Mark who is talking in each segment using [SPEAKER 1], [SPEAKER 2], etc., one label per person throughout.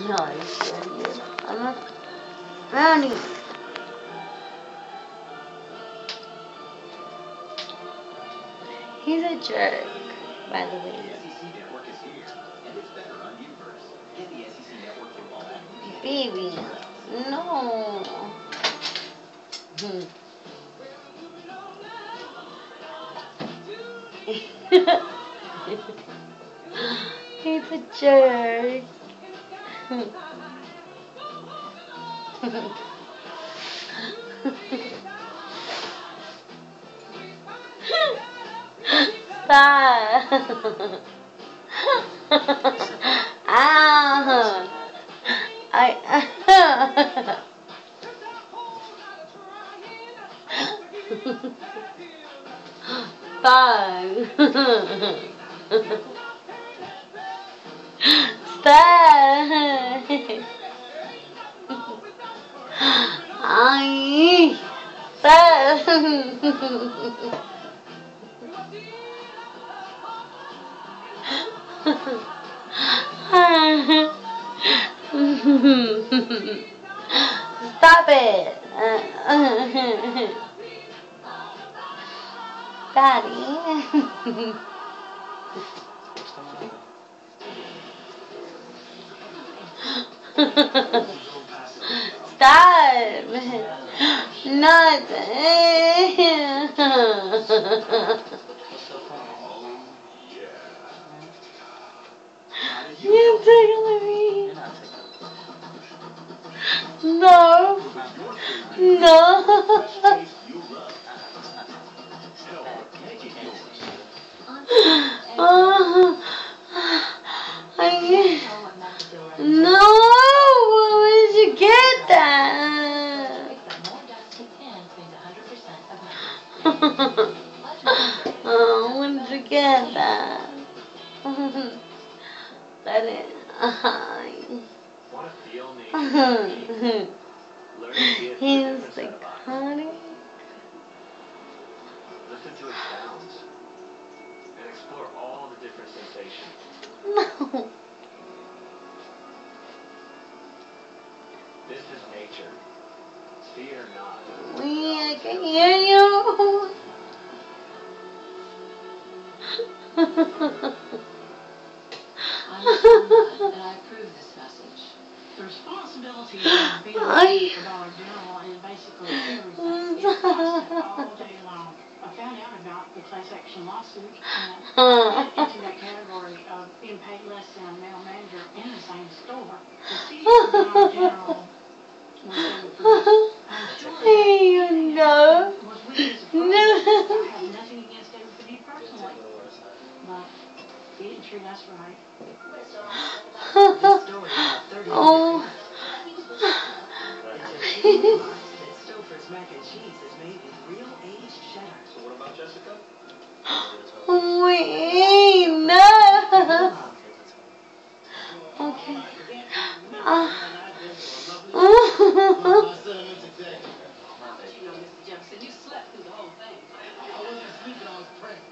[SPEAKER 1] No. I'm not. Brownie. He's a jerk, by the way. Baby, no. Hmm. He's a jerk. Ow. I. Stop. Stop. It. Daddy. Stop. Not. You're tickling me. No. No. Oh, I, can't. no, where did you get that? oh, when did you get that? Let it. He's psychotic.
[SPEAKER 2] Listen to its sounds and explore all the different sensations.
[SPEAKER 1] No.
[SPEAKER 2] This is nature. See it or not.
[SPEAKER 1] We, I can hear you.
[SPEAKER 3] I approve this message.
[SPEAKER 4] The responsibility of being
[SPEAKER 1] Ay.
[SPEAKER 4] a Dollar General and basically everything is constant all day long. I found out about the class action lawsuit and into that category of being paid less than a male manager in the same store. The CEO of Dollar General was in the police. I'm sure that
[SPEAKER 1] you know.
[SPEAKER 4] was we as a person. I have nothing against everybody personally, but he didn't treat us right.
[SPEAKER 3] This story about 30
[SPEAKER 1] Oh.
[SPEAKER 3] that Stouffer's mac and cheese is made with real aged cheddar.
[SPEAKER 2] So what about Jessica?
[SPEAKER 1] Wait, no. Okay. Ah.
[SPEAKER 3] You know, Mr. Jefferson, you slept through the whole thing.
[SPEAKER 5] I wasn't sleeping, I was praying.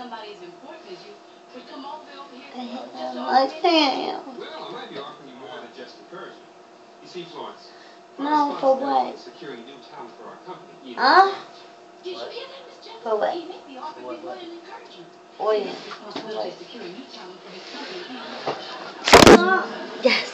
[SPEAKER 3] somebody as important as you would come all the way over here
[SPEAKER 1] I hit
[SPEAKER 3] just
[SPEAKER 1] that
[SPEAKER 3] to
[SPEAKER 1] my
[SPEAKER 3] offer me-
[SPEAKER 1] tail.
[SPEAKER 2] Well, I might be offering you more than just encouragement. You see, Florence,
[SPEAKER 1] No, for
[SPEAKER 2] what?
[SPEAKER 1] what?
[SPEAKER 2] is securing new talent for our company. You know,
[SPEAKER 1] Huh?
[SPEAKER 3] Did you hear that, Miss Jones?
[SPEAKER 1] For what?
[SPEAKER 3] He made the offer
[SPEAKER 6] For
[SPEAKER 3] me
[SPEAKER 6] what?
[SPEAKER 3] more than encouragement.
[SPEAKER 1] Oh yeah.
[SPEAKER 3] Responsibility of securing new talent for his company.
[SPEAKER 1] Yes.